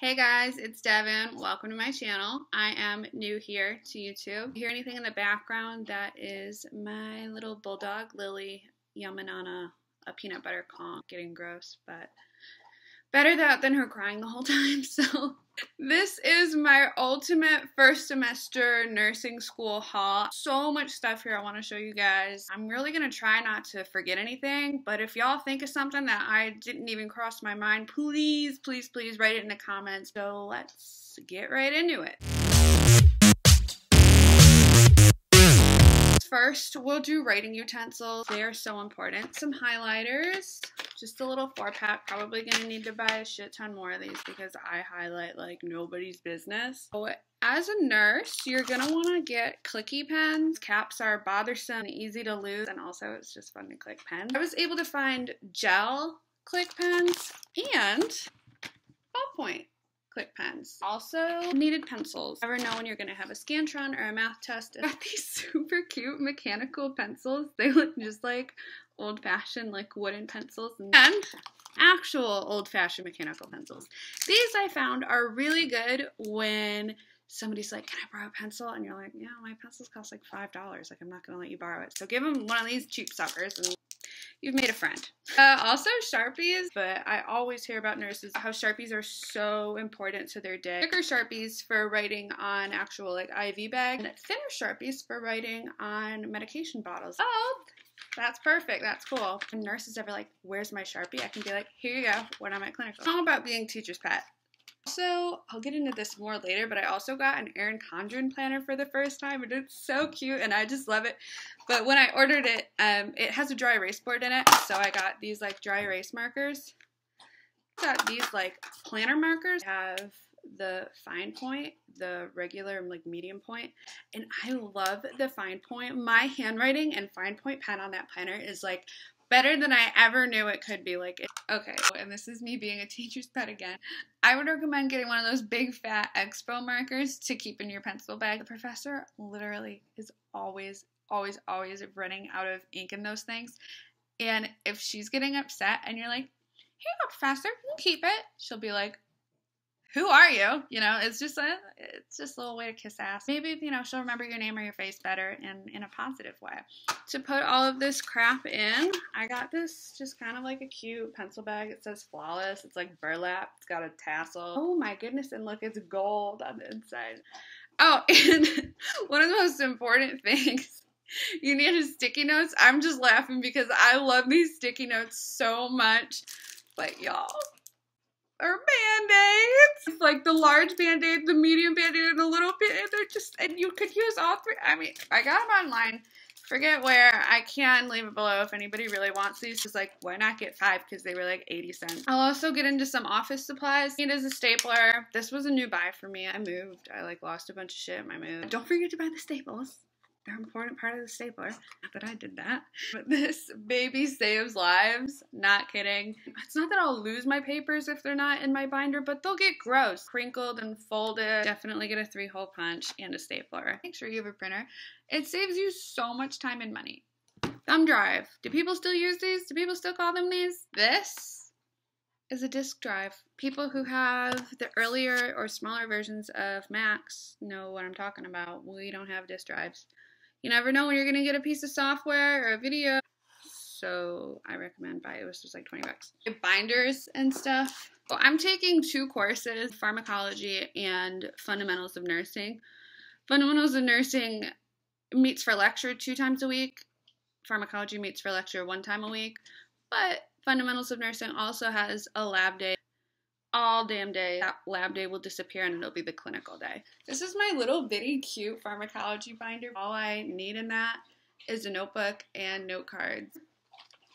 Hey guys, it's Devin. Welcome to my channel. I am new here to YouTube. You hear anything in the background? That is my little bulldog, Lily, on a, peanut butter Kong. Getting gross, but better that than her crying the whole time. So this is my ultimate first semester nursing school haul. So much stuff here I want to show you guys. I'm really going to try not to forget anything, but if y'all think of something that I didn't even cross my mind, please, please, please write it in the comments. So let's get right into it. First, we'll do writing utensils. They are so important. Some highlighters, just a little four pack. Probably gonna need to buy a shit ton more of these because I highlight like nobody's business. So as a nurse, you're gonna wanna get clicky pens. Caps are bothersome easy to lose, and also it's just fun to click pens. I was able to find gel click pens and ballpoint click pens. Also needed pencils. Never know when you're gonna have a Scantron or a math test. I got these super cute mechanical pencils. They look just like old-fashioned like wooden pencils and actual old-fashioned mechanical pencils. These I found are really good when somebody's like, "Can I borrow a pencil?" and you're like, "Yeah, my pencils cost like five dollars. Like, I'm not gonna let you borrow it." So give them one of these cheap suckers, and you've made a friend. Uh, also, Sharpies, but I always hear about nurses how Sharpies are so important to their day. Thicker Sharpies for writing on actual like IV bags, and thinner Sharpies for writing on medication bottles. Oh, that's perfect. That's cool. When nurses ever like, where's my Sharpie? I can be like, here you go when I'm at clinical. It's all about being teacher's pet. Also, I'll get into this more later, but I also got an Erin Condren planner for the first time, and it's so cute, and I just love it. But when I ordered it, um, it has a dry erase board in it, so I got these like dry erase markers. Got these like planner markers. Have the fine point, the regular like medium point, and I love the fine point. My handwriting and fine point pen on that planner is like better than I ever knew it could be. Like, okay, and this is me being a teacher's pet again. I would recommend getting one of those big fat expo markers to keep in your pencil bag. The professor literally is always, always, always running out of ink in those things. And if she's getting upset and you're like, go, professor, you can keep it, she'll be like, who are you? You know, it's just a it's just a little way to kiss ass. Maybe you know she'll remember your name or your face better in in a positive way. To put all of this crap in, I got this just kind of like a cute pencil bag. It says flawless. It's like burlap. It's got a tassel. Oh my goodness! And look, it's gold on the inside. Oh, and one of the most important things you need is sticky notes. I'm just laughing because I love these sticky notes so much. But y'all, are band-aids. Like the large band-aid, the medium band-aid, and the little band-aid. They're just and you could use all three. I mean, I got them online. Forget where. I can leave it below if anybody really wants these. Just like, why not get five? Because they were like 80 cents. I'll also get into some office supplies. It is a stapler. This was a new buy for me. I moved. I like lost a bunch of shit in my move. Don't forget to buy the staples. Important part of the stapler. Not that I did that. But this baby saves lives. Not kidding. It's not that I'll lose my papers if they're not in my binder, but they'll get gross. Crinkled and folded. Definitely get a three hole punch and a stapler. Make sure you have a printer. It saves you so much time and money. Thumb drive. Do people still use these? Do people still call them these? This is a disk drive. People who have the earlier or smaller versions of Macs know what I'm talking about. We don't have disk drives. You never know when you're gonna get a piece of software or a video. So I recommend buy it. Was just like 20 bucks. Binders and stuff. Well, I'm taking two courses, pharmacology and fundamentals of nursing. Fundamentals of nursing meets for lecture two times a week. Pharmacology meets for lecture one time a week. But fundamentals of nursing also has a lab day all damn day. That lab day will disappear and it'll be the clinical day. This is my little bitty cute pharmacology binder. All I need in that is a notebook and note cards.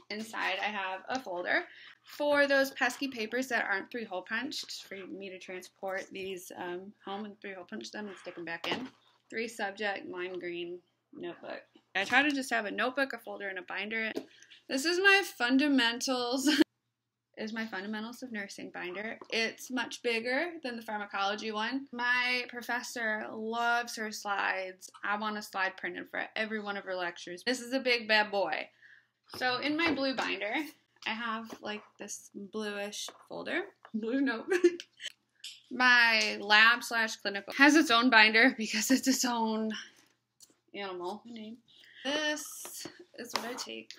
Inside I have a folder for those pesky papers that aren't three hole punched for me to transport these um, home and three hole punch them and stick them back in. Three subject lime green notebook. I try to just have a notebook, a folder, and a binder. This is my fundamentals is my Fundamentals of Nursing binder. It's much bigger than the pharmacology one. My professor loves her slides. I want a slide printed for every one of her lectures. This is a big bad boy. So in my blue binder, I have like this bluish folder, blue notebook. My lab slash clinical has its own binder because it's its own animal name. This is what I take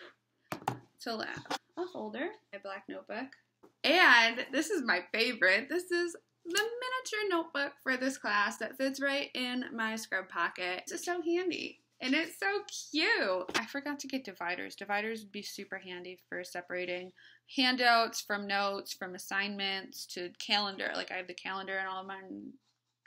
to lab. A holder, a black notebook, and this is my favorite. This is the miniature notebook for this class that fits right in my scrub pocket. It's just so handy. And it's so cute. I forgot to get dividers. Dividers would be super handy for separating handouts from notes, from assignments to calendar. Like I have the calendar and all of my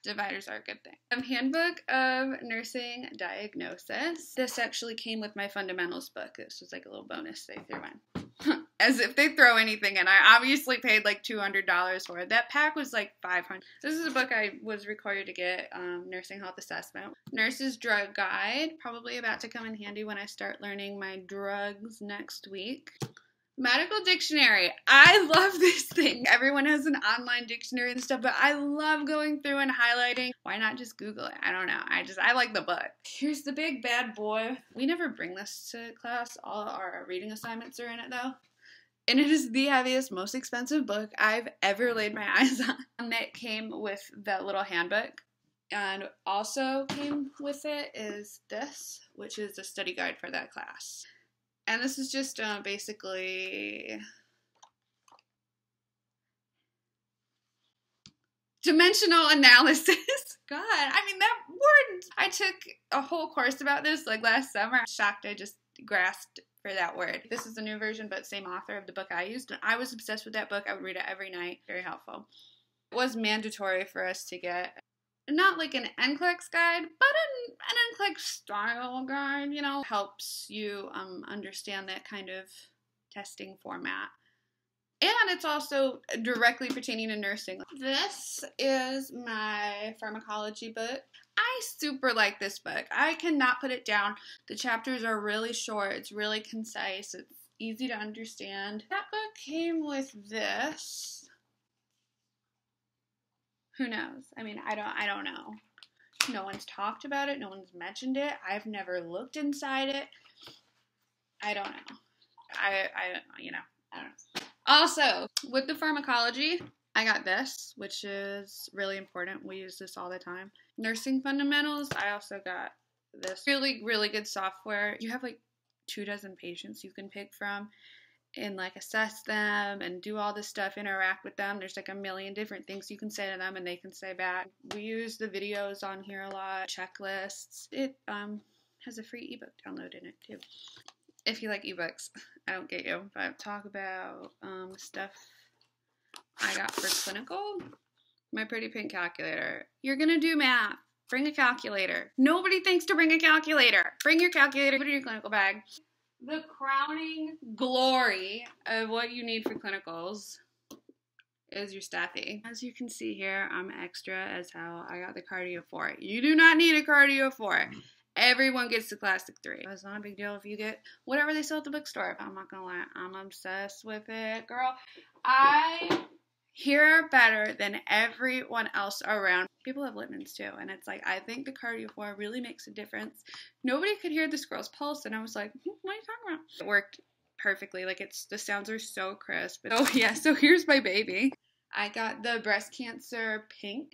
dividers are a good thing. Um, Handbook of Nursing Diagnosis. This actually came with my fundamentals book. This was like a little bonus they threw in. As if they throw anything in. I obviously paid like $200 for it. That pack was like 500 This is a book I was required to get, um, Nursing Health Assessment. Nurse's Drug Guide, probably about to come in handy when I start learning my drugs next week. Medical dictionary. I love this thing. Everyone has an online dictionary and stuff, but I love going through and highlighting. Why not just Google it? I don't know. I just, I like the book. Here's the big bad boy. We never bring this to class. All our reading assignments are in it though. And it is the heaviest, most expensive book I've ever laid my eyes on. And it came with that little handbook. And also came with it is this, which is a study guide for that class. And this is just uh, basically dimensional analysis. God, I mean that word. I took a whole course about this like last summer. I'm shocked I just grasped for that word. This is a new version, but same author of the book I used. And I was obsessed with that book. I would read it every night. Very helpful. It was mandatory for us to get not like an NCLEX guide, but an, an NCLEX style guide, you know, helps you um, understand that kind of testing format. And it's also directly pertaining to nursing. This is my pharmacology book. I super like this book. I cannot put it down. The chapters are really short, it's really concise, it's easy to understand. That book came with this who knows? I mean, I don't I don't know. No one's talked about it, no one's mentioned it. I've never looked inside it. I don't know. I I you know, I don't know. Also, with the pharmacology, I got this, which is really important. We use this all the time. Nursing fundamentals, I also got this really, really good software. You have like two dozen patients you can pick from and like assess them and do all this stuff, interact with them. There's like a million different things you can say to them and they can say back. We use the videos on here a lot, checklists. It um, has a free ebook download in it too. If you like ebooks, I don't get you, but talk about um, stuff I got for clinical. My pretty pink calculator. You're gonna do math. Bring a calculator. Nobody thinks to bring a calculator. Bring your calculator, put it in your clinical bag the crowning glory of what you need for clinicals is your staffy. As you can see here, I'm extra as how I got the cardio 4. You do not need a cardio 4. Everyone gets the classic 3. It's not a big deal if you get whatever they sell at the bookstore. I'm not gonna lie, I'm obsessed with it. Girl, I hear better than everyone else around. People have Littmanns too, and it's like I think the cardio 4 really makes a difference. Nobody could hear the squirrel's pulse, and I was like, hmm, "What are you talking about?" It worked perfectly. Like it's the sounds are so crisp. Oh yeah, so here's my baby. I got the breast cancer pink.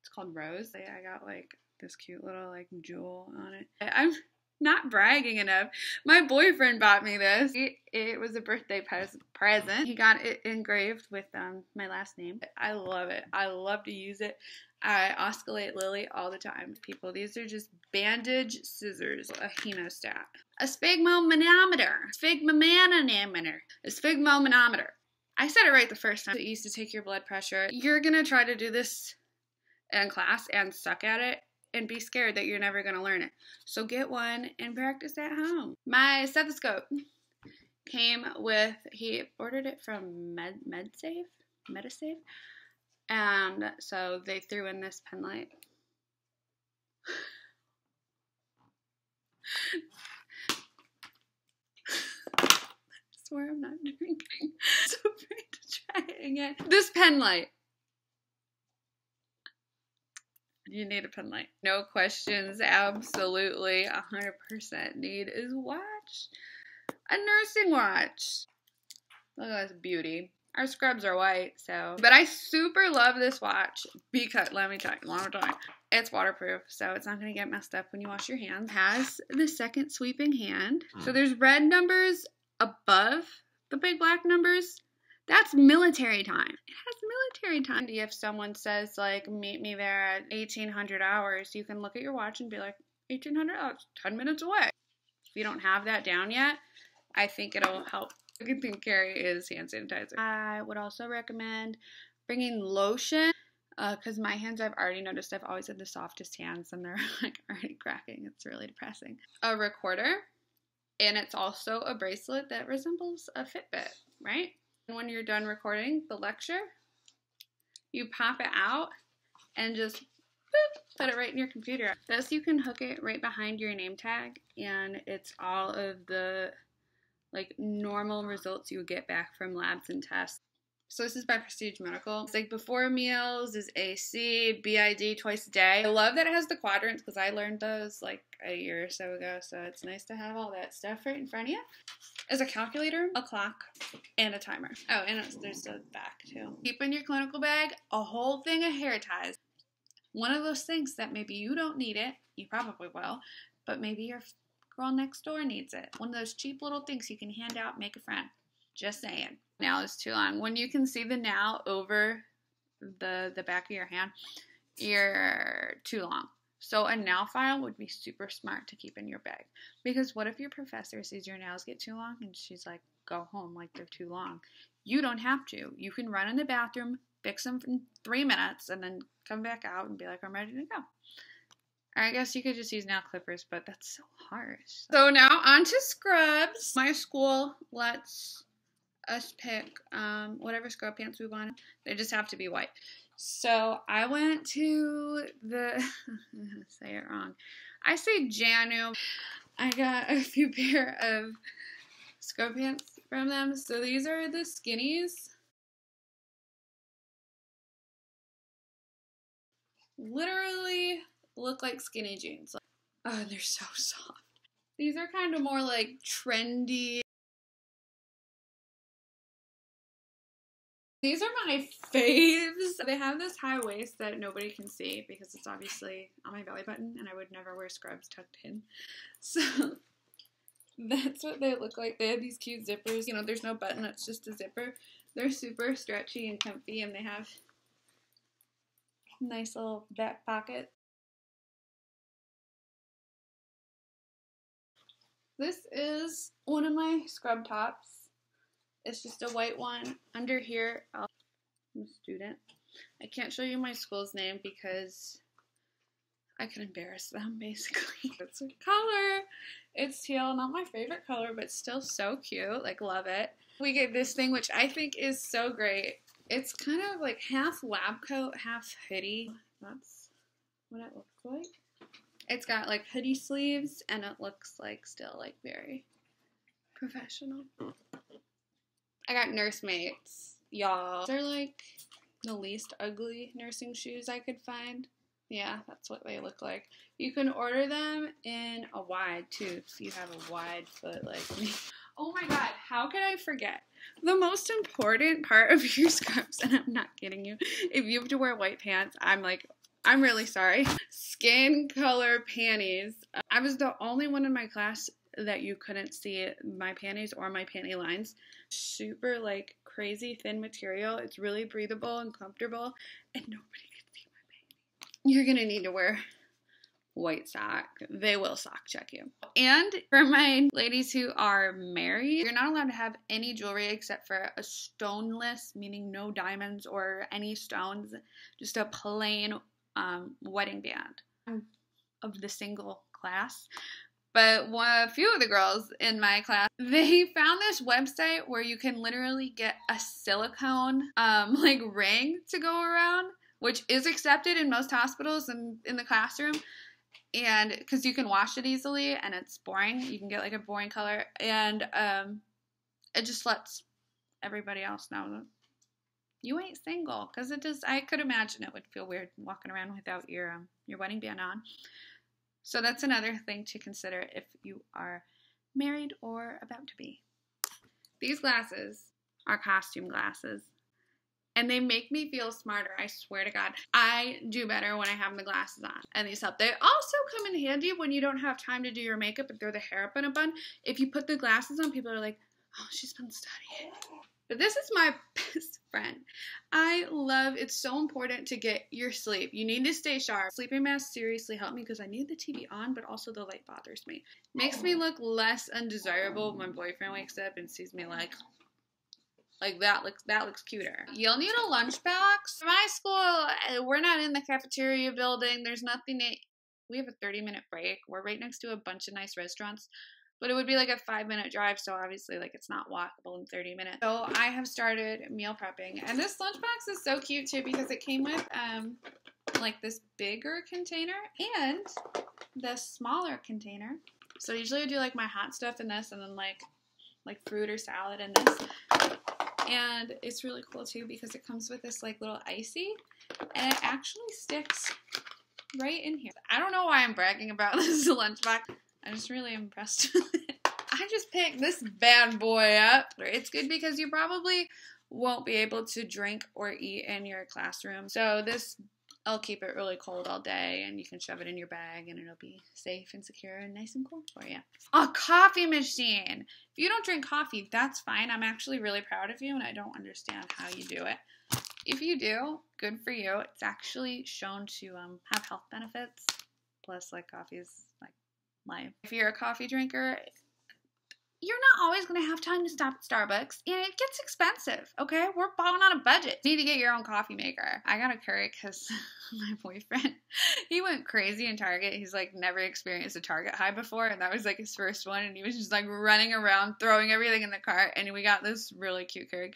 It's called Rose. I got like this cute little like jewel on it. I'm not bragging enough. My boyfriend bought me this. It, it was a birthday pres- present. He got it engraved with um, my last name. I love it. I love to use it. I osculate Lily all the time. People, these are just bandage scissors, a hemostat, a sphygmomanometer, sphygmomanometer, a sphygmomanometer. I said it right the first time. It used to take your blood pressure. You're gonna try to do this in class and suck at it and be scared that you're never going to learn it. So get one and practice at home. My stethoscope came with, he ordered it from Med, MedSafe, MediSafe. And so they threw in this pen light. I swear I'm not drinking. so afraid to try it again. This pen light. You need a pen light. No questions, absolutely 100% need is watch. A nursing watch. Look at this beauty. Our scrubs are white, so. But I super love this watch because, let me tell you, let me tell you, it's waterproof, so it's not going to get messed up when you wash your hands. It has the second sweeping hand. So hmm. there's red numbers above the big black numbers. That's military time. It has military time. If someone says, like, meet me there at 1800 hours, you can look at your watch and be like, 1800 hours, 10 minutes away. If you don't have that down yet, I think it'll help. A good thing carry is hand sanitizer. I would also recommend bringing lotion because uh, my hands I've already noticed I've always had the softest hands and they're like already cracking. It's really depressing. A recorder, and it's also a bracelet that resembles a Fitbit, right? When you're done recording the lecture, you pop it out and just boop, put it right in your computer. This you can hook it right behind your name tag, and it's all of the like normal results you would get back from labs and tests. So this is by Prestige Medical. It's like before meals is AC, BID twice a day. I love that it has the quadrants because I learned those like a year or so ago. So it's nice to have all that stuff right in front of you. As a calculator, a clock, and a timer. Oh, and there's the back too. Keep in your clinical bag a whole thing of hair ties. One of those things that maybe you don't need it, you probably will, but maybe your girl next door needs it. One of those cheap little things you can hand out, make a friend. Just saying. Now is too long. When you can see the now over the the back of your hand, you're too long. So a nail file would be super smart to keep in your bag. Because what if your professor sees your nails get too long and she's like, go home like they're too long? You don't have to. You can run in the bathroom, fix them in three minutes, and then come back out and be like, I'm ready to go. I guess you could just use nail clippers, but that's so harsh. So now on to scrubs. My school lets us pick um, whatever scrub pants we want. They just have to be white. So I went to the, say it wrong. I say Jaanuu. I got a few pair of scrub pants from them. So these are the skinnies. Literally look like skinny jeans. Oh, they're so soft. These are kind of more like trendy. These are my faves. They have this high waist that nobody can see because it's obviously on my belly button and I would never wear scrubs tucked in. So that's what they look like. They have these cute zippers. You know, there's no button, it's just a zipper. They're super stretchy and comfy and they have nice little back pockets. This is one of my scrub tops. It's just a white one. Under here, i am a student. I can't show you my school's name because I could embarrass them, basically. it's a color. It's teal, not my favorite color, but still so cute. Like, love it. We get this thing, which I think is so great. It's kind of like half lab coat, half hoodie. That's what it looks like. It's got like hoodie sleeves and it looks like still like very professional. I got nursemates, y'all. They're like the least ugly nursing shoes I could find. Yeah, that's what they look like. You can order them in a wide too, so you have a wide foot like me. Oh my god, how could I forget? The most important part of your scrubs, and I'm not kidding you, if you have to wear white pants, I'm like I'm really sorry. Skin color panties. I was the only one in my class that you couldn't see my panties or my panty lines. Super like crazy thin material. It's really breathable and comfortable, and nobody can see my panties. You're gonna need to wear white sock. They will sock check you. And for my ladies who are married, you're not allowed to have any jewelry except for a stoneless, meaning no diamonds or any stones, just a plain um, wedding band of the single class. But one, a few of the girls in my class, they found this website where you can literally get a silicone um, like ring to go around, which is accepted in most hospitals and in the classroom. And because you can wash it easily and it's boring, you can get like a boring color, and um, it just lets everybody else know you ain't single because it does i could imagine it would feel weird walking around without your um, your wedding band on so that's another thing to consider if you are married or about to be these glasses are costume glasses. And they make me feel smarter. I swear to God. I do better when I have the glasses on. And these help. They also come in handy when you don't have time to do your makeup and throw the hair up in a bun. If you put the glasses on, people are like, oh, she's been studying. But this is my best friend. I love it's so important to get your sleep. You need to stay sharp. Sleeping masks seriously help me because I need the TV on, but also the light bothers me. Makes me look less undesirable when my boyfriend wakes up and sees me like like that looks that looks cuter. You'll need a lunchbox. My school, eh, we're not in the cafeteria building. There's nothing. To, we have a 30 minute break. We're right next to a bunch of nice restaurants but it would be like a five minute drive so obviously like it's not walkable in 30 minutes so i have started meal prepping and this lunchbox is so cute too because it came with um like this bigger container and the smaller container so usually i do like my hot stuff in this and then like like fruit or salad in this and it's really cool too because it comes with this like little icy and it actually sticks right in here. I don't know why I'm bragging about this lunchbox. I'm just really impressed I just picked this bad boy up. It's good because you probably won't be able to drink or eat in your classroom. So this I'll keep it really cold all day and you can shove it in your bag and it'll be safe and secure and nice and cool for you. A coffee machine. If you don't drink coffee, that's fine. I'm actually really proud of you and I don't understand how you do it. If you do, good for you. It's actually shown to um, have health benefits. Plus, like coffee is life. If you're a coffee drinker, you're not always going to have time to stop at Starbucks and it gets expensive, okay? We're balling on a budget. You need to get your own coffee maker. I got a Keurig because my boyfriend, he went crazy in Target. He's like never experienced a Target high before and that was like his first one and he was just like running around throwing everything in the cart and we got this really cute Keurig.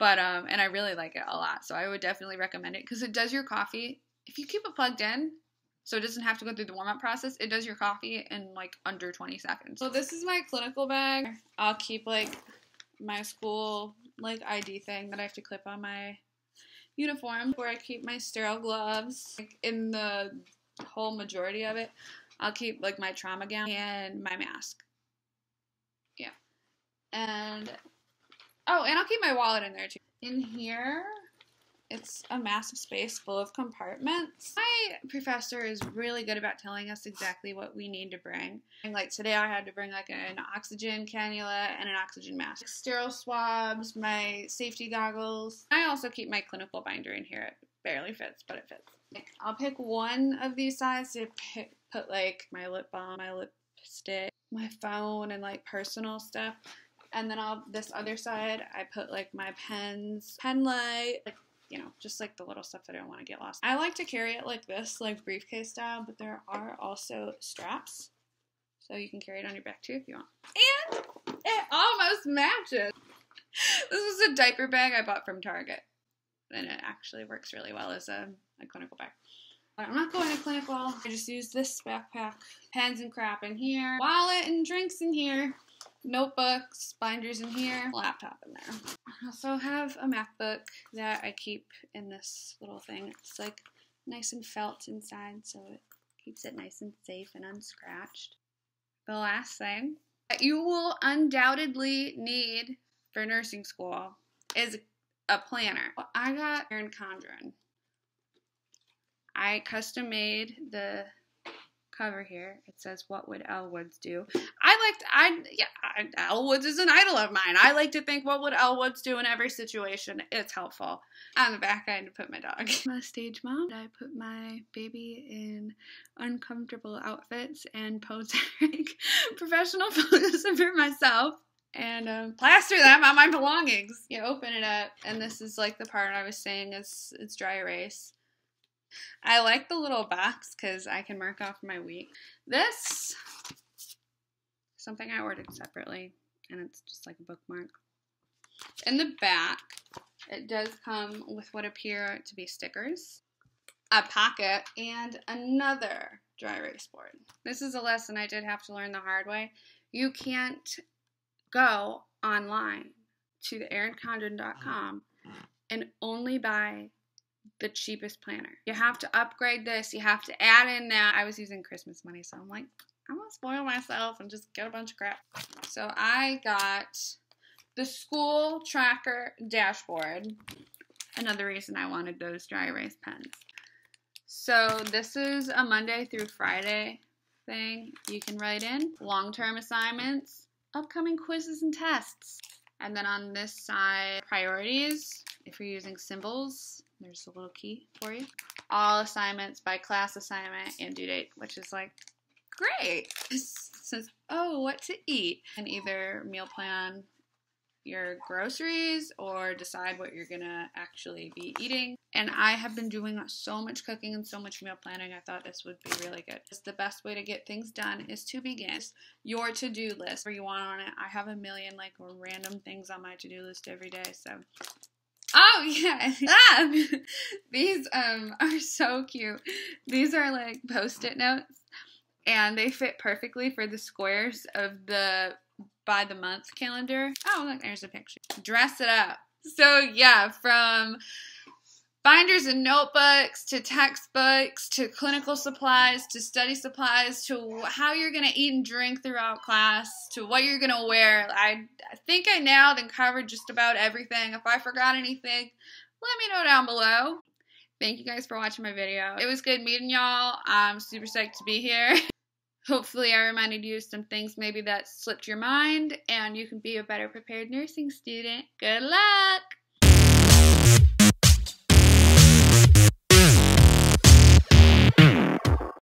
But um and I really like it a lot. So I would definitely recommend it because it does your coffee. If you keep it plugged in, so it doesn't have to go through the warm up process. It does your coffee in like under 20 seconds. So this is my clinical bag. I'll keep like my school like ID thing that I have to clip on my uniform where I keep my sterile gloves. Like, in the whole majority of it, I'll keep like my trauma gown and my mask. Yeah. And oh, and I'll keep my wallet in there too. In here, it's a massive space full of compartments. My professor is really good about telling us exactly what we need to bring. Like today, I had to bring like an oxygen cannula and an oxygen mask, sterile swabs, my safety goggles. I also keep my clinical binder in here. It barely fits, but it fits. I'll pick one of these sides to pick, put like my lip balm, my lipstick, my phone, and like personal stuff and then I'll this other side I put like my pens, pen light, like you know, just like the little stuff that I don't want to get lost. I like to carry it like this, like briefcase style, but there are also straps. So you can carry it on your back too if you want. And it almost matches. This was a diaper bag I bought from Target. And it actually works really well as a, a clinical bag. But I'm not going to clinical. I just use this backpack. Pens and crap in here. Wallet and drinks in here notebooks, binders in here, laptop in there. I also have a MacBook that I keep in this little thing. It's like nice and felt inside, so it keeps it nice and safe and unscratched. The last thing that you will undoubtedly need for nursing school is a planner. I got Erin Condren. I custom made the cover here. It says, "What would Elle Woods do?" I liked, I yeah, Elle Woods is an idol of mine. I like to think, "What would Elle Woods do in every situation?" It's helpful. On the back, I had to put my dog. I'm a stage mom. I put my baby in uncomfortable outfits and pose like professional photos of her myself and um, plaster them on my belongings. You open it up, and this is like the part I was saying is it's dry erase. I like the little box because I can mark off my week. This, something I ordered separately, and it's just like a bookmark. In the back, it does come with what appear to be stickers, a pocket, and another dry erase board. This is a lesson I did have to learn the hard way. You can't go online to the erincondren.com and only buy the cheapest planner. You have to upgrade this. You have to add in that. I was using Christmas money, so I'm like, I'm gonna spoil myself and just get a bunch of crap. So I got the school tracker dashboard. Another reason I wanted those dry erase pens. So this is a Monday through Friday thing you can write in. Long-term assignments, upcoming quizzes and tests. And then on this side, priorities. If you're using symbols, there's a little key for you. All assignments by class assignment and due date, which is like great. It says, oh, what to eat. And either meal plan your groceries or decide what you're gonna actually be eating. And I have been doing so much cooking and so much meal planning. I thought this would be really good. It's the best way to get things done is to begin your to-do list. Where you want on it. I have a million like random things on my to-do list every day. So Oh yeah, ah! these um are so cute. These are like post-it notes, and they fit perfectly for the squares of the by the month calendar. Oh, look, there's a picture. Dress it up. So, yeah, from binders and notebooks to textbooks to clinical supplies to study supplies to how you're going to eat and drink throughout class to what you're going to wear. I, I think I nailed and covered just about everything. If I forgot anything, let me know down below. Thank you guys for watching my video. It was good meeting y'all. I'm super psyched to be here. Hopefully, I reminded you some things maybe that slipped your mind and you can be a better prepared nursing student. Good luck!